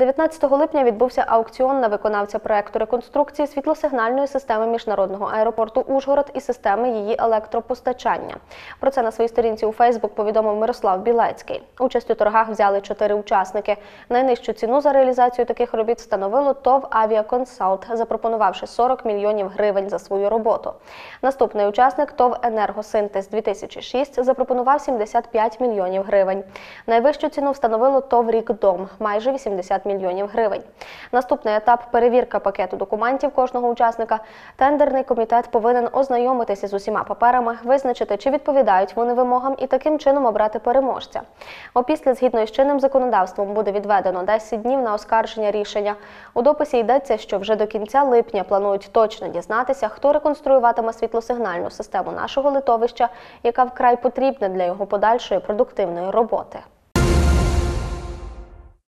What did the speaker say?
19 липня відбувся аукціон на виконавця проекту реконструкції світлосигнальної системи міжнародного аеропорту Ужгород і системи її електропостачання. Про це на своїй сторінці у Фейсбук повідомив Мирослав Білецький. Участь у торгах взяли чотири учасники. Найнижчу ціну за реалізацію таких робіт встановило ТОВ Авіаконсалт, запропонувавши 40 мільйонів гривень за свою роботу. Наступний учасник ТОВ Енергосинтез 2006 запропонував 75 мільйонів гривень. Найвищу ціну встановило ТОВ Рікдом майже 80 мільйонів гривень. Наступний етап перевірка пакету документів кожного учасника. Тендерний комітет повинен ознайомитися з усіма паперами, визначити, чи відповідають вони вимогам, і таким чином обрати переможця. Опісля, згідно із чинним законодавством, буде відведено 10 днів на оскарження рішення. У дописі йдеться, що вже до кінця липня планують точно дізнатися, хто реконструюватиме світлосигнальну систему нашого литовища, яка вкрай потрібна для його подальшої продуктивної роботи.